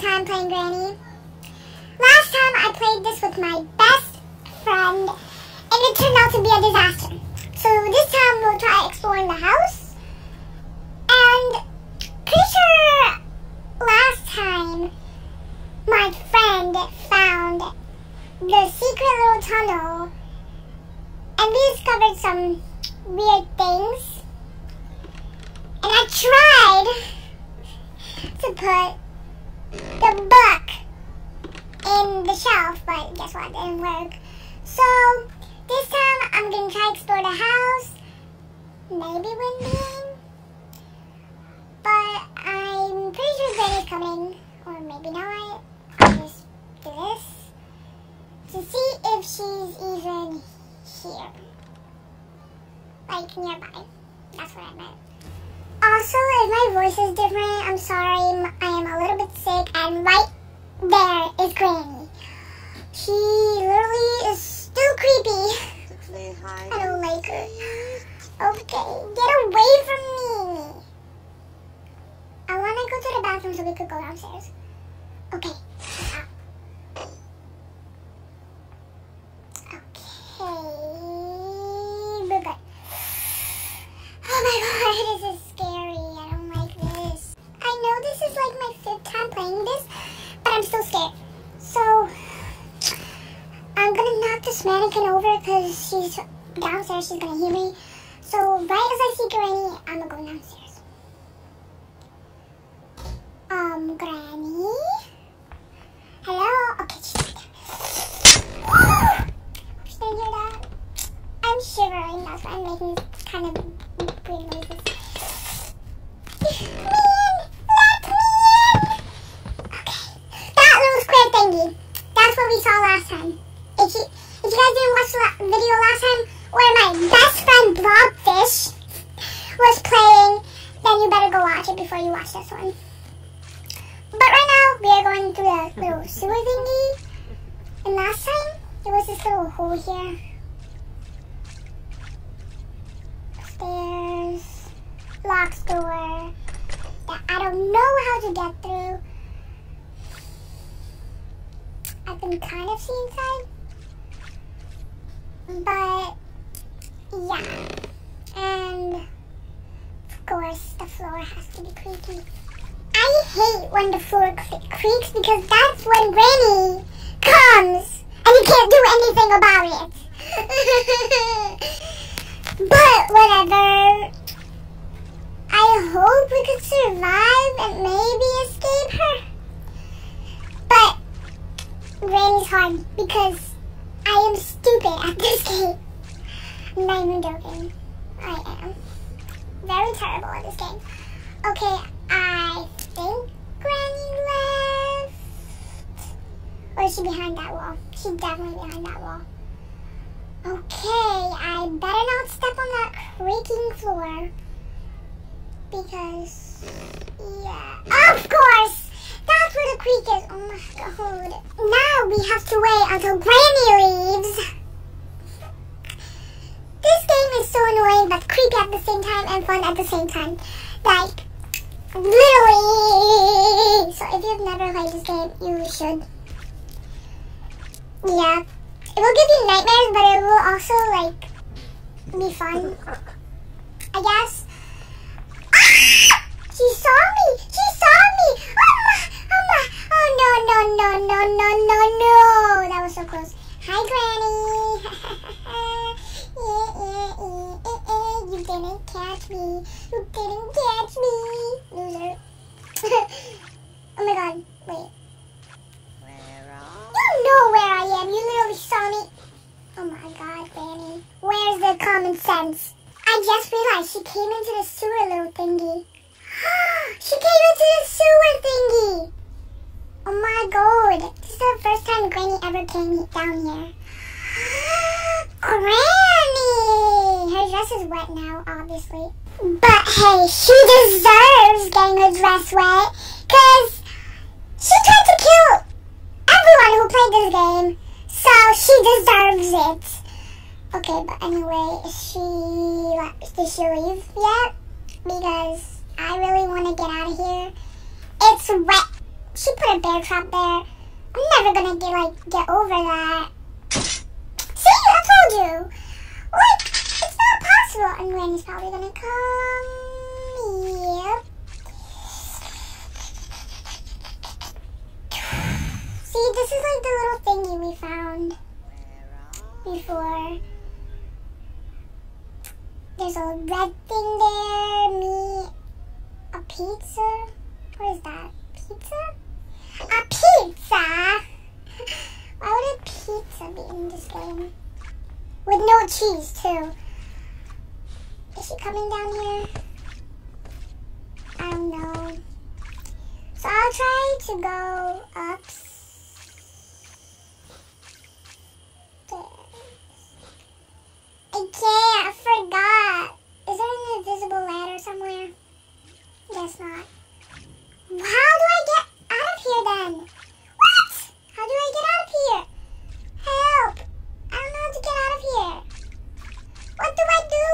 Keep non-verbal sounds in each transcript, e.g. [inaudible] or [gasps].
time playing Granny. Last time I played this with my best friend, and it turned out to be a disaster. So this time we'll try exploring the house. And pretty sure last time my friend found the secret little tunnel and we discovered some weird things. And I tried to put the book in the shelf, but guess what? It didn't work. So this time I'm gonna try to explore the house. Maybe game. But I'm pretty sure Granny's coming. Or maybe not. I'll just do this. To see if she's even here. Like nearby. That's what I meant. Also, if my voice is different, I'm sorry. I am a little bit sick. And right there is Granny. She literally is still creepy. I don't like her. Okay, get away from me. I want to go to the bathroom so we could go downstairs. Okay. Okay. We're good. Oh my god, this is scary. I don't like this. I know this is like my fifth time playing this, but I'm still scared. So, I'm gonna knock this mannequin over because she's downstairs. She's gonna hear me. So, right as I see Granny, I'm gonna go downstairs. Um, Granny? Hello? Okay, she's right there. She didn't hear that. I'm shivering. That's why I'm making kind of weird noises. Man, let me in. Okay. That little square thingy. That's what we saw last time. If you, if you guys didn't watch the la- video last time, where my best friend Blobfish was playing, then you better go watch it before you watch this one. But right now, we are going through the little sewer thingy. And last time, there was this little hole here. Stairs, locked door that I don't know how to get through. I can kind of see inside. But, yeah. And, of course, the floor has to be creaky. I hate when the floor creaks because that's when Granny comes and you can't do anything about it. [laughs] but whatever. I hope we could survive and maybe escape her. But Granny's hard because I am stupid at this [laughs] game. I'm not even. I am. Very terrible at this game. Okay, I think Granny left. Or is she behind that wall? She's definitely behind that wall. Okay, I better not step on that creaking floor. Because, yeah. Of course! That's where the creak is. Oh my god. Now we have to wait until Granny leaves. This game is but creepy at the same time and fun at the same time. Like, literally. So if you've never played this game, you should. Yeah. It will give you nightmares, but it will also, like, be fun. I guess. Ah! She saw me! She saw me! Oh! Oh my! Oh no, no, no, no, no, no, no! That was so close. Hi, Granny! [laughs] yeah, yeah, yeah, yeah, yeah. You didn't catch me. You didn't catch me. Loser. [laughs] oh my god. Wait. Where are you know where I am. You literally saw me. Oh my god, Granny. Where's the common sense? I just realized she came into the sewer little thingy. [gasps] she came into the sewer thingy. Oh my god. This is the first time Granny ever came down here. [gasps] [laughs] Oh, Granny! Her dress is wet now, obviously. But hey, she deserves getting her dress wet. Because she tried to kill everyone who played this game. So she deserves it. Okay, but anyway, is she did she leave yet? Because I really want to get out of here. It's wet. she put a bear trap there. I'm never gonna get like get over that. You. Like, it's not possible. And Granny's probably gonna come here. See, this is like the little thingy we found before. There's a red thing there, me, a pizza. What is that? Pizza? A pizza? [laughs] Why would a pizza be in this game? With no cheese, too. Is she coming down here? I don't know. So I'll try to go up. I can't. I forgot. Is there an invisible ladder somewhere? Guess not. How do I get out of here then? What? How do I get out of here? Help! I don't know how to get out of here. What do I do?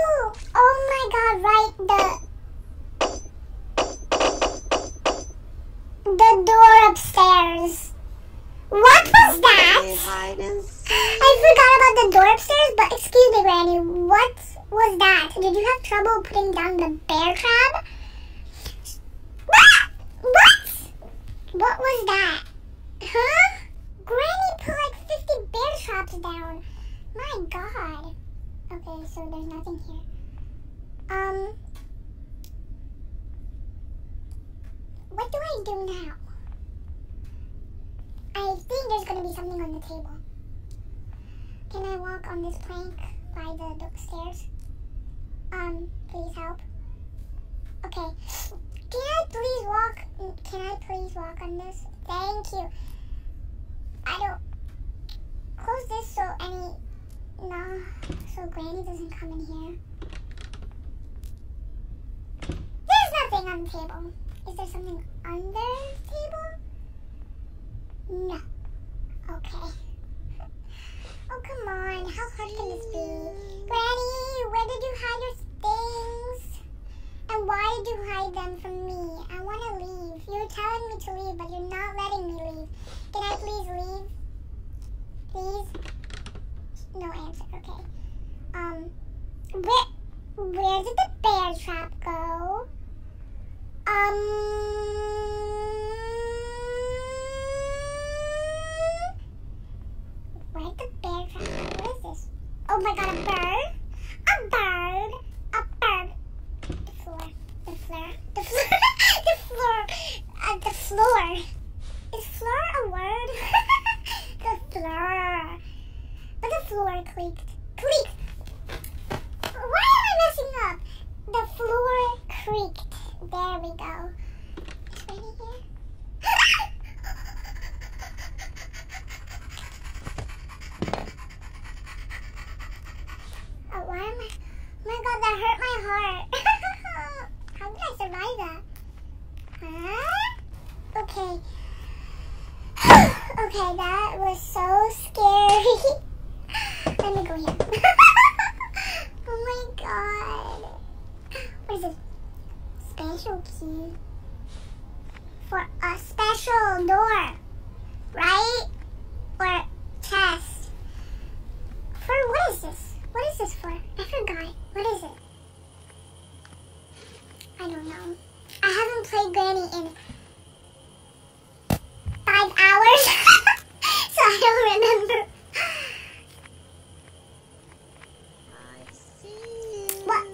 Oh my god, right, the... The door upstairs. What was that? I forgot about the door upstairs, but excuse me, Granny, what was that? Did you have trouble putting down the bear trap? What? What was that? Huh? Granny put like 50 bear traps down. My god. Okay, so there's nothing here. Um. What do I do now? I think there's gonna be something on the table. Can I walk on this plank by the stairs? Um, please help. Okay. Can I please walk? Can I please walk on this? Thank you. I don't close this so any no so Granny doesn't come in here. There's nothing on the table. Is there something under the table? No. Okay. Oh, come on. How hard can this be? Granny, where did you hide your things? And why did you hide them from me? I want to leave. You're telling me to leave, but you're not letting me leave. Can I please leave? Please? No answer. Okay. Um, where, where did the bear trap go? Um... Where'd the bear trap What is this? Oh my god, a bird? A bird? A bird. The floor. The floor. The floor. the floor. Uh, the floor. Is floor a word? the floor. But the floor creaked. Creaked. Why am I messing up? The floor creaked. There we go. It's right here. Oh, why am I? Oh my god, heart. [laughs] How did I survive that? Huh? Okay. [coughs] okay, that was so scary. [laughs] Let me go here. [laughs] oh my god. What is this? Special key. For a special door. Right? Or chest. For what is this? What is this for? I forgot. What is it? I don't know. I haven't played Granny in five hours, [laughs] so I don't remember. What?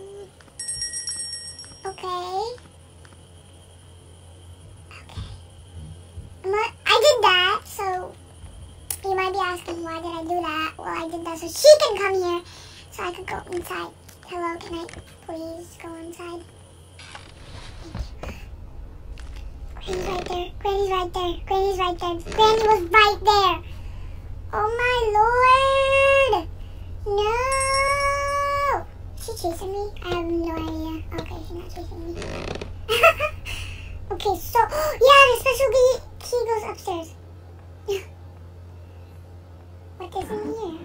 Okay. Okay. My- I did that, so you might be asking why did I do that? Well, I did that so she can come here, so I could go inside. Hello, can I please go inside? Granny's right there. Granny's right there. Granny's right there. Granny was right there. Oh my lord! No! She chasing me? I have no idea. Okay, she's not chasing me. [laughs] okay, so [gasps] yeah, the special key, key goes upstairs. [laughs] what is in here?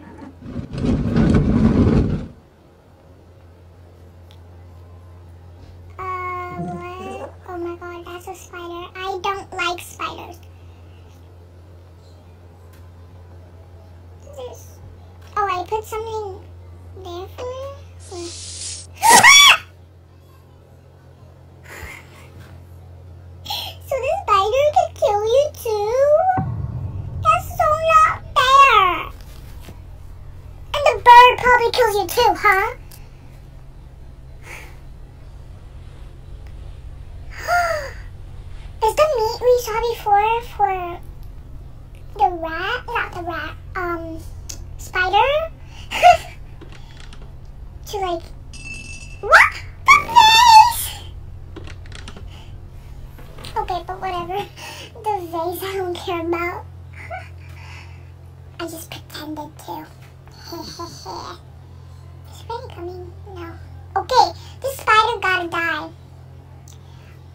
Uh, what? Oh my god, that's a spider. I don't like spiders. Something there for? Or- [laughs] so the spider can kill you too? That's so not fair. And the bird probably kills you too, huh? Is the meat we saw before for the rat, not the rat, um, spider? to like, what? The vase! Okay, but The vase I don't care about. I just pretended to. [laughs] Is rain coming? No. Okay, this spider gotta die.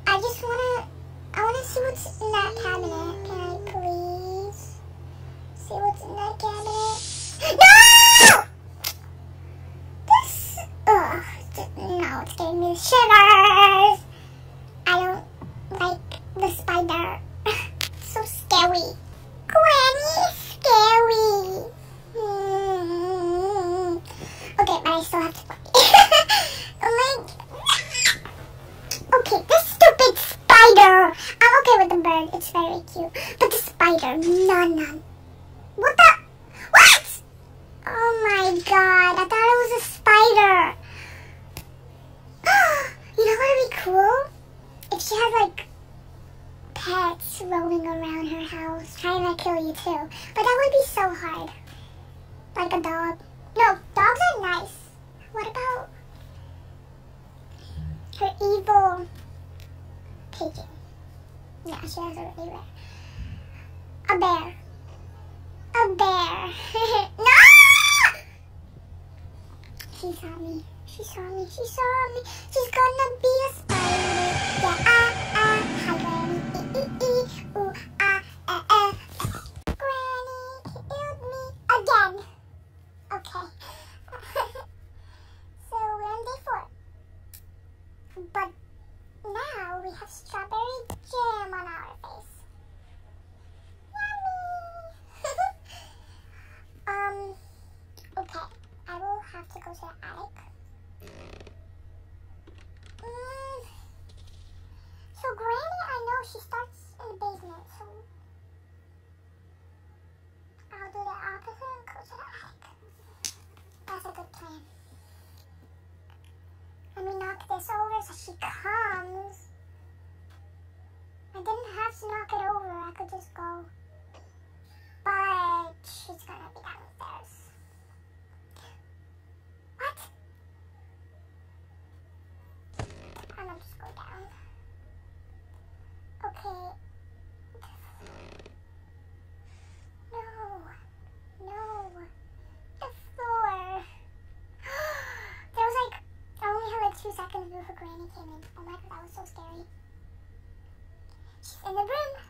I just wanna, I wanna see what's in that cabinet. Can I please see what's in that cabinet? No! This, ugh, no, it's giving me shivers. I don't like the spider. [laughs] so scary. Granny, scary. Mm. Okay, but I still have to oh. [laughs] [laughs] Okay, this stupid spider. I'm okay with the bird. It's very cute. Trying to kill you too. But that would be so hard. Like a dog. No, dogs are nice. What about her evil pigeon? Yeah, she has a really rare. A bear. A bear. [laughs] no! She saw me. She saw me. She saw me. She's gonna be a spider. Yeah, ah, ah. Hi, Granny. E, e, e. Okay. [laughs] so we're on day four. But now we have strawberry jam on our face. Yummy! um, okay. I will have to go to the attic. Mm, so Granny, I know she starts in the basement, so I'll do the opposite and go to the attic. That's a good plan. Let me knock so she comes. I didn't have to knock it over. I could just go. But she's gonna be downstairs. What? I'm gonna just go down. Okay. No. No. The floor. there was like, I only had like two seconds came in. Oh my god, that was so scary. She's in the room.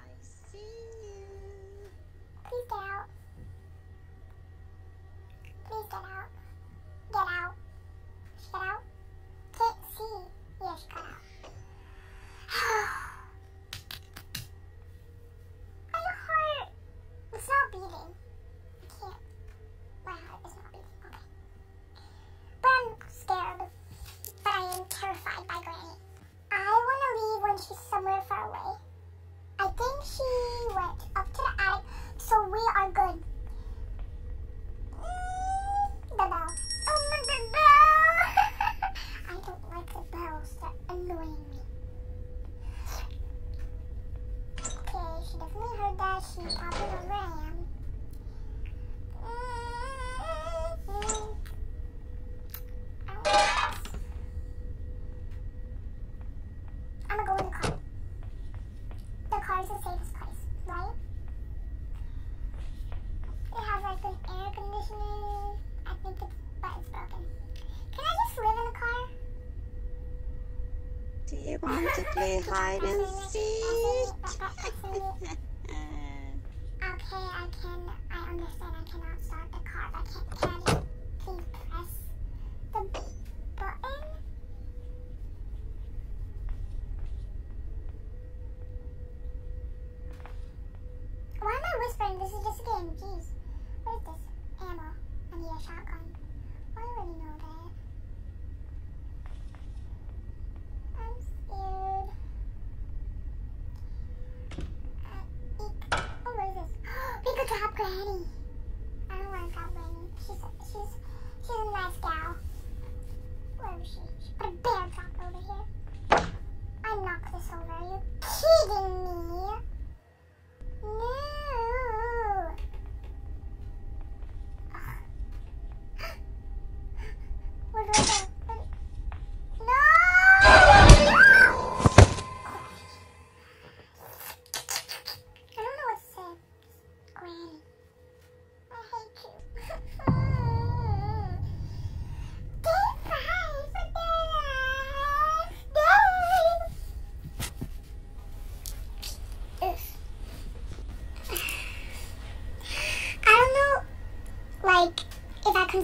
Do you want to play hide and seek? [laughs] Okay, I can. I understand. I cannot start the car, but can, can I please press the button? Why am I whispering? This is just a game. Jeez. What is this? Ammo. I need a shotgun.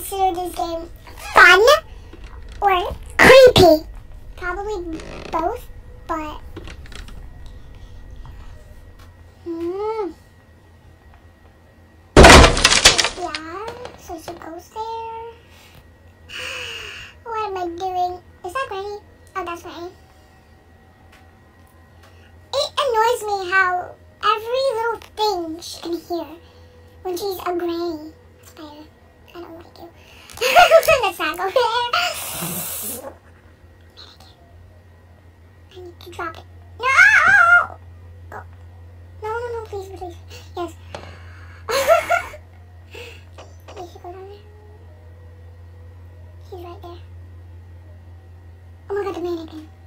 Consider this game と見えて。